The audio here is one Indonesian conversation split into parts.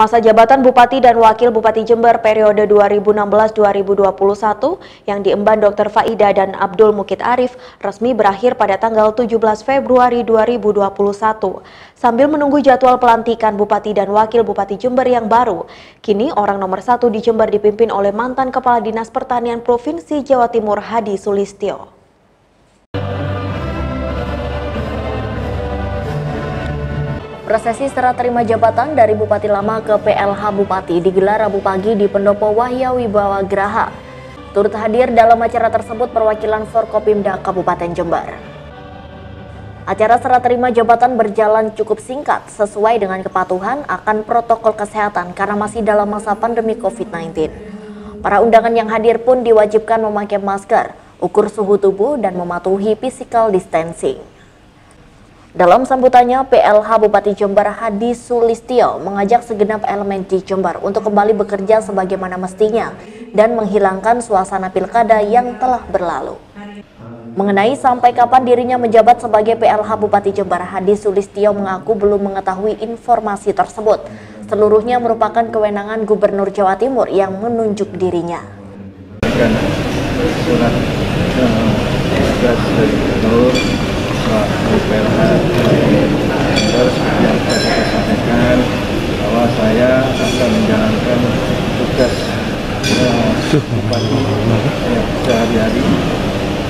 Masa jabatan Bupati dan Wakil Bupati Jember periode 2016-2021 yang diemban Dr. Faida dan Abdul Mukit Arif resmi berakhir pada tanggal 17 Februari 2021. Sambil menunggu jadwal pelantikan Bupati dan Wakil Bupati Jember yang baru, kini orang nomor satu di Jember dipimpin oleh mantan Kepala Dinas Pertanian Provinsi Jawa Timur Hadi Sulistyo. Prosesi serah terima jabatan dari Bupati Lama ke PLH Bupati digelar Rabu pagi di Pendopo Wahya Wibawa Graha. Turut hadir dalam acara tersebut perwakilan Forkopimda Kabupaten Jember. Acara serah terima jabatan berjalan cukup singkat sesuai dengan kepatuhan akan protokol kesehatan karena masih dalam masa pandemi COVID-19. Para undangan yang hadir pun diwajibkan memakai masker, ukur suhu tubuh, dan mematuhi physical distancing. Dalam sambutannya, PLH Bupati Jember Hadi Sulistio mengajak segenap elemen di Jember untuk kembali bekerja sebagaimana mestinya dan menghilangkan suasana pilkada yang telah berlalu. Mengenai sampai kapan dirinya menjabat sebagai PLH Bupati Jember, Hadi Sulistio mengaku belum mengetahui informasi tersebut. Seluruhnya merupakan kewenangan Gubernur Jawa Timur yang menunjuk dirinya. Surat uh, Pak UPLH terus yang saya sampaikan bahwa saya akan menjalankan tugas uh, ya, sehari-hari.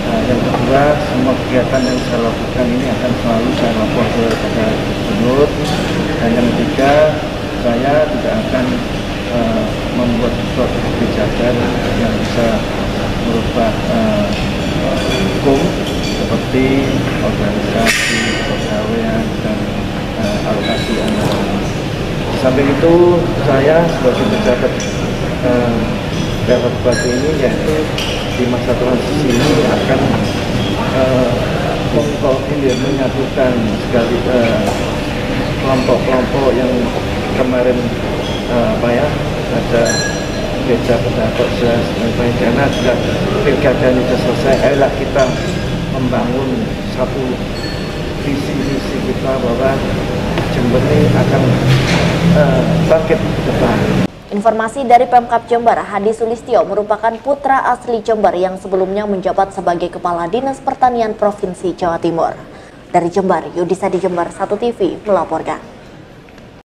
Uh, yang kedua semua kegiatan yang saya lakukan ini akan selalu saya lapor kepada gubernur. Dan yang ketiga saya tidak akan uh, membuat suatu kebijakan yang bisa merubah uh, hukum seperti organisasi, pegawaian, dan uh, alokasi anggaran. Samping itu saya sebagai pejabat uh, pejabat bupati ini yaitu di masa transisi ini akan uh, ini menyatukan sekali kelompok-kelompok uh, yang kemarin uh, apa ya ada beda pendapat jelas karena sudah pilkada ini sudah selesai ayolah kita membangun satu visi-visi kita bahwa Jember ini akan uh, bangkit ke depan. Informasi dari Pemkap Jember, Hadi Sulistio merupakan putra asli Jember yang sebelumnya menjabat sebagai Kepala Dinas Pertanian Provinsi Jawa Timur. Dari Jember, Yudisa di Jember 1 TV melaporkan.